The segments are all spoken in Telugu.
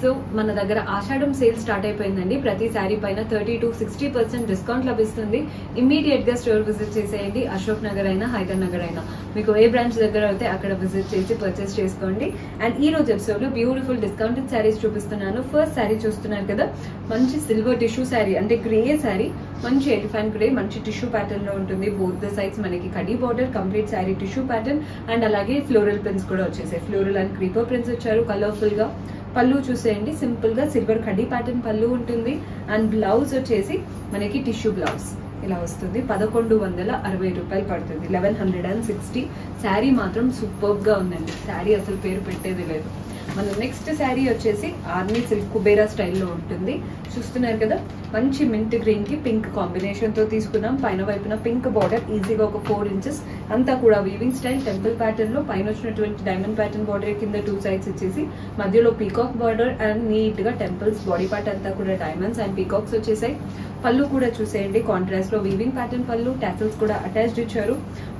So మన దగ్గర ఆషాఢం సేల్ స్టార్ట్ అయిపోయిందండి. ప్రతి శారీ పైన thirty to sixty percent discount లభిస్తుంది. ఇమీడియట్గా స్టోర్ విజిట్ చేసేయండి. అశోక్ నగర్ అయినా హైదర్ నగర్ అయినా. మీకు ఏ బ్రాంచ్ దగ్గర అయితే అక్కడ విజిట్ చేసి పర్చేస్ చేసుకోండి. అండ్ ఈ రోజు ఎపిసోడ్లో బ్యూటిఫుల్ డిస్కౌంటెడ్ శారీస్ చూపిస్తున్నాను. ఫస్ట్ శారీ చూస్తున్నారు కదా? మంచి సిల్వర్ టిష్యూ శారీ అంటే గ్రే శారీ మంచి ఎలిఫెంట్ గ్రే మంచి టిష్యూ ప్యాటర్న్లో ఉంటుంది. బోత్ ద సైడ్స్ మనకి khadi border complete sari tissue pattern and అలాగే ఫ్లోరల్ ప్రింట్స్ కూడా వచ్చేసాయి. ఫ్లోరల్ అండ్ క్రీపర్ ప్రింట్స్ వచ్చారు. కలర్ఫుల్గా. పళ్ళు చూసేయండి. సింపుల్గా సిల్వర్ కడ్డీ ప్యాటర్న్ పళ్ళు ఉంటుంది. అండ్ బ్లౌజ్ వచ్చేసి మనకి టిష్యూ బ్లౌజ్ ఇలా వస్తుంది. పదకొండు వందల అరవై రూపాయలు పడుతుంది. Eleven hundred and sixty sari మాత్రం సూపర్గా ఉందండి. శారీ అసలు పేరు పెట్టేది లేదు. మన నెక్స్ట్ శారీ వచ్చేసి ఆర్మీ సిల్క్ కుబేరా స్టైల్లో ఉంటుంది. చూస్తున్నారు కదా మంచి మింట్ గ్రీన్కి పింక్ కాంబినేషన్తో తీసుకున్నాం. పైన వైపున పింక్ బార్డర్ ఈజీగా ఒక ఫోర్ ఇంచెస్ అంతా కూడా వీవింగ్ స్టైల్ టెంపుల్ ప్యాటర్న్లో పైన వచ్చినటువంటి డైమండ్ ప్యాటర్న్ బార్డర్ కింద టూ సైడ్స్ ఇచ్చేసి మధ్యలో పీకాక్ బార్డర్ అండ్ నీట్గా టెంపుల్స్ బాడీ పార్ట్ అంతా కూడా డైమండ్స్ అండ్ పీకాక్స్ వచ్చేసాయి. పళ్ళు కూడా చూసేయండి కాంట్రాస్ట్లో వీవింగ్ ప్యాటర్న్ పళ్ళు టాసల్స్ కూడా అటాచ్డ్ ఇచ్చారు.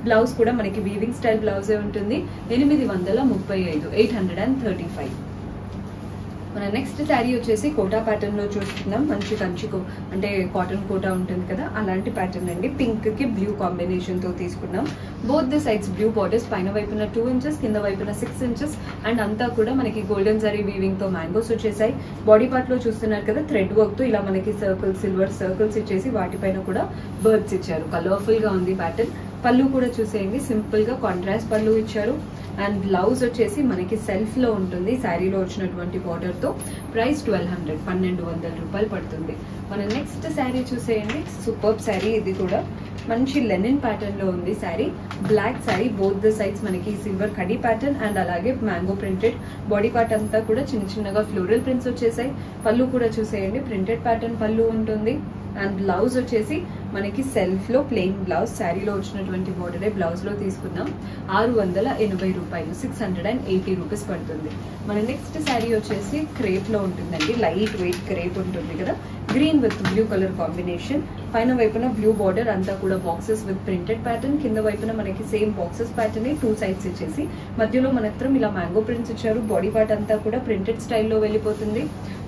బ్లౌజ్ కూడా మనకి వీవింగ్ స్టైల్ బ్లౌజే ఉంటుంది. ఎనిమిది వందల ముప్పై ఐదు eight hundred and thirty five మన నెక్స్ట్ శారీ వచ్చేసి కోటా ప్యాటర్న్లో చూస్తున్నాం. మంచి కంచి కో అంటే కాటన్ కోటా ఉంటుంది కదా అలాంటి ప్యాటర్న్ అండి. పింక్కి బ్లూ కాంబినేషన్తో తీసుకున్నాం. Both the sides blue borders పైన వైపున టూ ఇంచెస్ కింద వైపున సిక్స్ ఇంచెస్ అండ్ అంతా కూడా మనకి గోల్డెన్ సారీ వీవింగ్తో మ్యాంగోస్ వచ్చేసాయి. బాడీ పార్ట్లో చూస్తున్నారు కదా థ్రెడ్ వర్క్తో ఇలా మనకి సర్కిల్స్ సిల్వర్ సర్కిల్స్ ఇచ్చేసి వాటిపైన కూడా బర్డ్స్ ఇచ్చారు. కలర్ఫుల్గా ఉంది ప్యాటర్న్ పళ్ళు కూడా చూసేయండి. సింపుల్గా కాంట్రాస్ట్ పళ్ళు ఇచ్చారు. అండ్ బ్లౌజ్ వచ్చేసి మనకి సెల్ఫ్లో ఉంటుంది. శారీలో వచ్చినటువంటి బార్డర్తో ప్రైస్ ట్వెల్వ్ హండ్రెడ్ పన్నెండు వందల రూపాయలు పడుతుంది. మన నెక్స్ట్ శారీ చూసేయండి. సూపర్ శారీ ఇది కూడా. మంచి లెనిన్ ప్యాటర్న్లో ఉంది sari black sari both the sides మనకి సిల్వర్ కడీ ప్యాటర్న్ అండ్ అలాగే మ్యాంగో ప్రింటెడ్ బాడీ పార్ట్ అంతా కూడా చిన్న చిన్నగా ఫ్లోరల్ ప్రింట్స్ వచ్చేసాయి. పళ్ళు కూడా చూసేయండి. ప్రింటెడ్ ప్యాటర్న్ పళ్ళు ఉంటుంది. అండ్ బ్లౌజ్ వచ్చేసి మనకి సెల్ఫ్లో ప్లెయిన్ బ్లౌజ్ శారీలో వచ్చినటువంటి బోర్డరే బ్లౌజ్లో ఆరు వందల ఎనభై రూపాయలు six hundred and eighty rupees పడుతుంది. మన నెక్స్ట్ శారీ వచ్చేసి క్రేప్లో ఉంటుందండి. లైట్ వెయిట్ క్రేప్ ఉంటుంది కదా. Green with blue colour combination పైన వైపున బ్లూ బార్డర్ అంతా కూడా బాక్సెస్ విత్ ప్రింటెడ్ ప్యాటర్న్ కింద వైపున మనకి same boxes pattern two sides ఇచ్చేసి. మధ్యలో మనత్రం ఇలా మ్యాంగో ప్రింట్స్ ఇచ్చారు. బాడీ పార్ట్ అంతా కూడా ప్రింటెడ్ స్టైల్లో వెళ్ళిపోతుంది.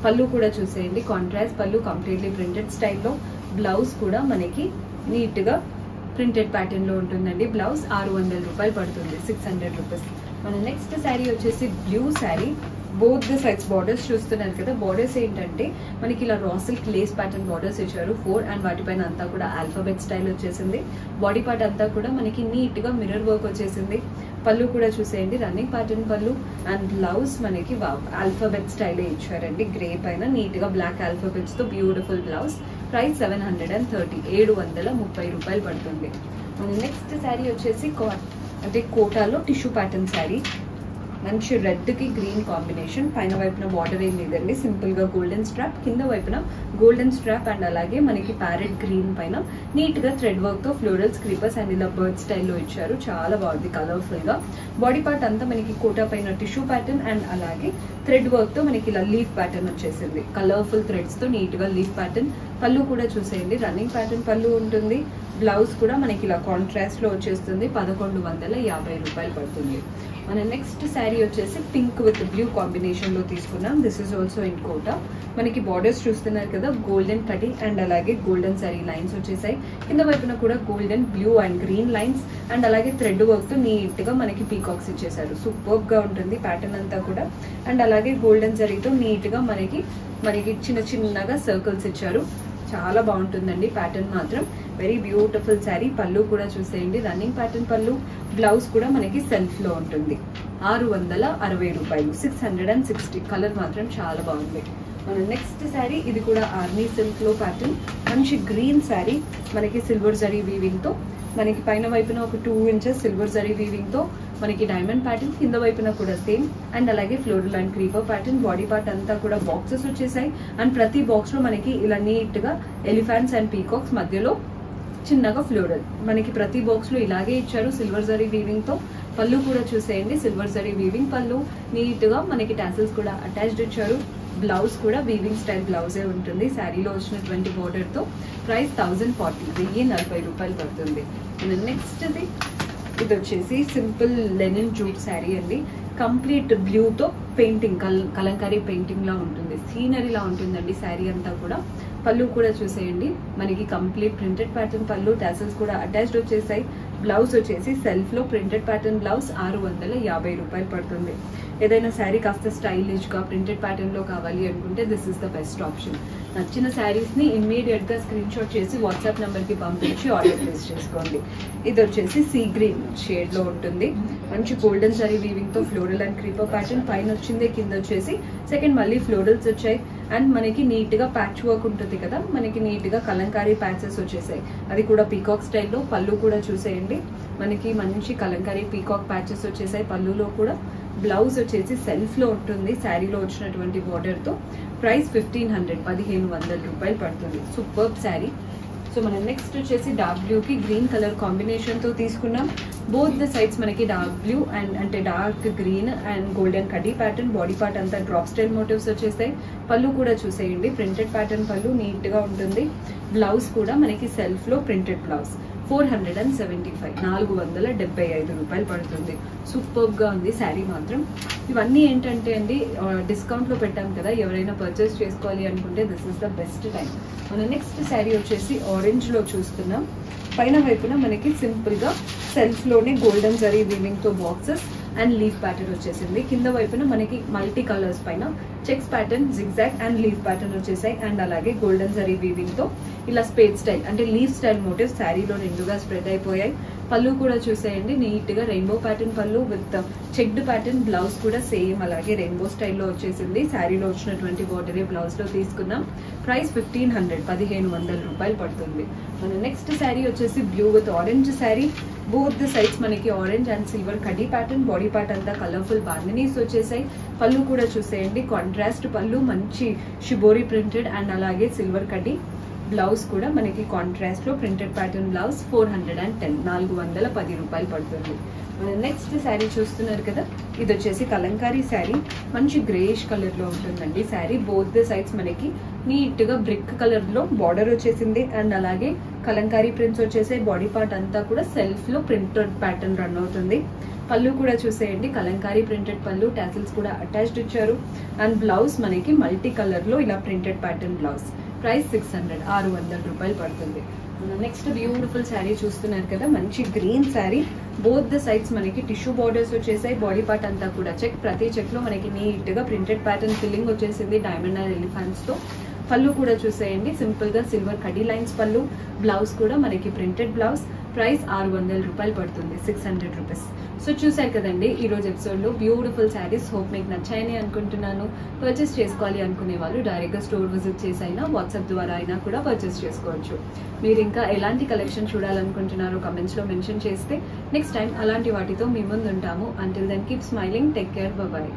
పళ్ళు కూడా చూసేయండి. కాంట్రాస్ట్ పళ్ళు కంప్లీట్లీ ప్రింటెడ్ స్టైల్లో బ్లౌజ్ కూడా మనకి నీట్గా ప్రింటెడ్ ప్యాటర్న్లో ఉంటుందండి. బ్లౌజ్ ఆరు వందల రూపాయలు పడుతుంది. సిక్స్ హండ్రెడ్ రూపీస్ మన నెక్స్ట్ శారీ వచ్చేసి blue sari both the sides borders చూస్తున్నారు కదా బార్డర్స్ ఏంటంటే మనకి ఇలా రాసిల్ క్లేస్ ప్యాటర్న్ బార్డర్స్ ఇచ్చారు. ఫోర్ అండ్ వాటిపైన అంతా కూడా ఆల్ఫాబెట్ స్టైల్ వచ్చేసింది. బాడీ పార్ట్ అంతా కూడా మనకి నీట్గా మిర్రర్ వర్క్ వచ్చేసింది. పళ్ళు కూడా చూసేయండి రన్నింగ్ ప్యాటర్న్ పళ్ళు. అండ్ బ్లౌజ్ మనకి ఆల్ఫాబెట్ స్టైల్ ఇచ్చారండి. గ్రే పైన నీట్గా black ఆల్ఫాబెట్స్తో beautiful blouse price seven hundred and thirty ఏడు వందల ముప్పై రూపాయలు పడుతుంది. నెక్స్ట్ శారీ వచ్చేసి అంటే కోటాలో టిష్యూ ప్యాటర్న్ శారీ మంచి రెడ్కి గ్రీన్ కాంబినేషన్. పైన వైపున బార్డర్ ఏం లేదండి. సింపుల్గా గోల్డెన్ స్ట్రాప్ కింద వైపున గోల్డెన్ స్ట్రాప్ అండ్ అలాగే మనకి ప్యారెట్ గ్రీన్ పైన నీట్గా థ్రెడ్ వర్క్తో ఫ్లోరల్స్ క్రీపర్స్ అండ్ ఇలా బర్డ్ స్టైల్లో ఇచ్చారు. చాలా బాగుంది కలర్ఫుల్గా. బాడీ పార్ట్ అంతా మనకి కోటా పైన టిష్యూ ప్యాటర్న్ అండ్ అలాగే థ్రెడ్ వర్క్తో మనకి ఇలా లీఫ్ ప్యాటర్న్ వచ్చేసింది. కలర్ఫుల్ థ్రెడ్స్తో నీట్గా లీఫ్ ప్యాటర్న్ పళ్ళు కూడా చూసేయండి. రన్నింగ్ ప్యాటర్న్ పళ్ళు ఉంటుంది. బ్లౌజ్ కూడా మనకి ఇలా కాంట్రాస్ట్లో వచ్చేస్తుంది. పదకొండు వందల యాభై రూపాయలు పడుతుంది. మన నెక్స్ట్ శారీ వచ్చేసి పింక్ విత్ బ్లూ కాంబినేషన్లో తీసుకున్నాం. This is also in Kota మనకి బార్డర్స్ చూస్తున్నారు కదా గోల్డెన్ కటింగ్ అండ్ అలాగే గోల్డెన్ శారీ లైన్స్ వచ్చేసాయి. కింద వైపున కూడా golden blue and green lines and అలాగే థ్రెడ్ వర్క్తో నీట్గా మనకి పీకాక్స్ ఇచ్చేసారు సూపర్గా ఉంటుంది ప్యాటర్న్ అంతా కూడా. అండ్ అలాగే గోల్డెన్ జరీతో నీట్గా మనకి మనకి చిన్న చిన్నగా సర్కిల్స్ ఇచ్చారు. చాలా బాగుంటుందండి ప్యాటర్న్ మాత్రం. వెరీ బ్యూటిఫుల్ శారీ పళ్ళు కూడా చూసేయండి. రన్నింగ్ ప్యాటర్న్ పళ్ళు. బ్లౌజ్ కూడా మనకి సెల్ఫ్లో ఉంటుంది. ఆరు వందల అరవై రూపాయలు. Six hundred and sixty colour మాత్రం చాలా బాగుంది. మన నెక్స్ట్ శారీ ఇది కూడా ఆర్మీ సిల్క్లో ప్యాటర్న్ మంచి గ్రీన్ శారీ మనకి సిల్వర్ జరీ వీవింగ్తో. మనకి పైన వైపున ఒక టూ ఇంచెస్ సిల్వర్ జరీ వీవింగ్తో మనకి డైమండ్ ప్యాటర్న్ కింద వైపున కూడా సేమ్ అండ్ అలాగే floral and creeper pattern body part అంతా కూడా బాక్సెస్ వచ్చేసాయి. అండ్ ప్రతి బాక్స్లో మనకి ఇలా నీట్గా ఎలిఫెంట్స్ అండ్ పీకాక్స్ మధ్యలో చిన్నగా ఫ్లోరల్ మనకి ప్రతి బాక్స్లో ఇలాగే ఇచ్చారు సిల్వర్ జరీ వీవింగ్తో. పళ్ళు కూడా చూసేయండి సిల్వర్ జరీ వీవింగ్ పళ్ళు. నీట్గా మనకి టాసిల్స్ కూడా అటాచ్డ్ ఇచ్చారు. బ్లౌజ్ కూడా వీవింగ్ స్టైల్ బ్లౌజే ఉంటుంది. శారీలో వచ్చినటువంటి బోర్డర్తో ప్రైస్ థౌజండ్ ఫార్టీ వెయ్యి నలభై రూపాయలు పడుతుంది. నెక్స్ట్ ఇది వచ్చేసి సింపుల్ లెనిన్ జూట్ శారీ అండి. కంప్లీట్ బ్లూతో పెయింటింగ్ కల్ కలంకారీ పెయింటింగ్ లా ఉంటుంది. సీనరీలా ఉంటుందండి శారీ అంతా కూడా. పళ్ళు కూడా చూసేయండి. మనకి complete printed pattern pallu tassels కూడా అటాచ్డ్ వచ్చేసాయి. బ్లౌజ్ వచ్చేసి సెల్ఫ్లో ప్రింటెడ్ ప్యాటర్న్ బ్లౌజ్ ఆరు వందల యాభై రూపాయలు పడుతుంది. ఏదైనా శారీ కాస్త స్టైలిష్గా ప్రింటెడ్ ప్యాటర్న్లో కావాలి అనుకుంటే this is the best option నచ్చిన శారీస్ని ఇమ్మీడియట్గా స్క్రీన్షాట్ స్క్రీన్ షాట్ చేసి వాట్సాప్ నెంబర్కి పంపించి ఆర్డర్ ప్లేస్ చేసుకోండి. ఇది వచ్చేసి సీ గ్రీన్ షేడ్లో ఉంటుంది. మంచి గోల్డెన్ సరీ వీవింగ్తో ఫ్లోరల్ అండ్ క్రీపర్ ప్యాటర్న్ పైన వచ్చింది కింద వచ్చేసి సెకండ్ మళ్ళీ ఫ్లోరల్స్ వచ్చాయి. అండ్ మనకి నీట్గా ప్యాచ్ వర్క్ ఉంటుంది కదా? మనకి నీట్గా కలంకారీ ప్యాచెస్ వచ్చేసాయి. అది కూడా పీకాక్ స్టైల్లో పళ్ళు కూడా చూసేయండి. మనకి మంచి కలంకారీ పీకాక్ ప్యాచెస్ వచ్చేసాయి పళ్ళులో కూడా. బ్లౌజ్ వచ్చేసి సెల్ఫ్లో ఉంటుంది శారీలో వచ్చినటువంటి బార్డర్తో ప్రైస్ ఫిఫ్టీన్ హండ్రెడ్ పదిహేను వందల రూపాయలు పడుతుంది. సూపర్ శారీ సో మనం నెక్స్ట్ వచ్చేసి డార్క్ బ్లూకి గ్రీన్ కలర్ కాంబినేషన్తో తీసుకున్నాం. బోత్ ద సైడ్స్ మనకి డార్క్ బ్లూ అండ్ అంటే డార్క్ గ్రీన్ అండ్ గోల్డెన్ కడ్డీ ప్యాటర్న్ బాడీ పార్ట్ అంతా డ్రాప్ స్టైల్ మోటివ్స్ వచ్చేసాయి పళ్ళు కూడా చూసేయండి. ప్రింటెడ్ ప్యాటర్న్ పళ్ళు నీట్గా ఉంటుంది. బ్లౌజ్ కూడా మనకి సెల్ఫ్లో printed blouse four hundred and seventy five. నాలుగు వందల డెబ్బై ఐదు రూపాయలు పడుతుంది. సూపర్గా ఉంది శారీ మాత్రం. ఇవన్నీ ఏంటంటే అండి డిస్కౌంట్లో పెట్టాం కదా ఎవరైనా పర్చేస్ చేసుకోవాలి అనుకుంటే this is the best time మన నెక్స్ట్ శారీ వచ్చేసి ఆరెంజ్లో చూస్తున్నాం. పైన వైపున మనకి సింపుల్గా సెల్ఫ్లోనే గోల్డెన్ జరీ వీవింగ్తో బాక్సెస్ అండ్ లీఫ్ ప్యాటర్న్ వచ్చేసింది. కింద వైపున మనకి మల్టీ కలర్స్ పైన checks pattern zigzag and leaf pattern వచ్చేసాయి. అండ్ అలాగే గోల్డెన్ జరీ వీవింగ్తో ఇలా స్పేట్ స్టైల్ అంటే లీఫ్ స్టైల్ మోటివ్ శారీలో రెండుగా స్ప్రెడ్ అయిపోయాయి. పళ్ళు కూడా చూసేయండి. నీట్గా రెయిన్బో ప్యాటర్న్ పళ్ళు విత్ చెక్డ్ ప్యాటర్న్ బ్లౌజ్ కూడా సేమ్ అలాగే రెయిన్బో స్టైల్లో వచ్చేసింది. శారీలో వచ్చినటువంటి బార్డర్ బ్లౌజ్లో తీసుకున్నాం ప్రైస్ ఫిఫ్టీన్ హండ్రెడ్ పదిహేను వందల రూపాయలు పడుతుంది. మన నెక్స్ట్ శారీ వచ్చేసి blue with orange sari. Both the sides మనకి ఆరెంజ్ అండ్ సిల్వర్ కడ్డీ ప్యాటర్న్ బాడీ పార్ట్ అంతా కలర్ఫుల్ బార్నీస్ వచ్చేసాయి. పళ్ళు కూడా చూసేయండి. కాంట్రాస్ట్ పళ్ళు మంచి షిబోరీ ప్రింటెడ్ అండ్ అలాగే సిల్వర్ కడ్డీ. బ్లౌజ్ కూడా మనకి కాంట్రాస్ట్లో printed pattern blouse four hundred and ten నాలుగు వందల పది రూపాయలు పడుతుంది. నెక్స్ట్ శారీ చూస్తున్నారు కదా ఇది వచ్చేసి కలంకారీ శారీ మంచి గ్రేష్ కలర్లో ఉంటుందండి శారీ బోత్ ద సైడ్స్ మనకి నీట్గా బ్రిక్ కలర్లో బార్డర్ వచ్చేసింది. అండ్ అలాగే కలంకారీ ప్రింట్స్ వచ్చేసే బాడీ పార్ట్ అంతా కూడా సెల్ఫ్లో ప్రింటెడ్ ప్యాటర్న్ రన్ అవుతుంది. పళ్ళు కూడా చూసేయండి. కలంకారీ ప్రింటెడ్ పళ్ళు టాసిల్స్ కూడా అటాచ్డ్ ఇచ్చారు. అండ్ బ్లౌజ్ మనకి మల్టీ కలర్లో ఇలా printed pattern blouse price six hundred ఆరు వందల రూపాయలు పడుతుంది. నెక్స్ట్ బ్యూటిఫుల్ శారీ చూస్తున్నారు కదా మంచి green sari both the sides మనకి టిష్యూ బార్డర్స్ వచ్చేసాయి బాడీ పార్ట్ అంతా కూడా చెక్ ప్రతి చెక్లో మనకి నీట్గా ప్రింటెడ్ ప్యాటర్న్ ఫిల్లింగ్ వచ్చేసింది డైమండ్ అండ్ ఎలిఫాన్స్తో. పళ్ళు కూడా చూసేయండి సింపుల్గా సిల్వర్ కడీ లైన్స్ పళ్ళు. బ్లౌజ్ కూడా మనకి ప్రింటెడ్ బ్లౌజ్ ప్రైస్ ఆరు వందల రూపాయలు పడుతుంది సిక్స్ హండ్రెడ్ రూపీస్ సో చూసారు కదండి ఈ రోజు బ్యూటిఫుల్ శారీస్ హోప్ మీకు నచ్చాయని అనుకుంటున్నాను. పర్చేస్ చేసుకోవాలి అనుకునే వాళ్ళు డైరెక్ట్గా స్టోర్ విజిట్ చేసి అయినా వాట్సాప్ ద్వారా అయినా కూడా పర్చేస్ చేసుకోవచ్చు. మీరు ఇంకా ఎలాంటి కలెక్షన్ చూడాలనుకుంటున్నారో కమెంట్స్లో మెన్షన్ చేస్తే నెక్స్ట్ టైం అలాంటి వాటితో మీ ముందు ఉంటాము until then keep smiling take care bye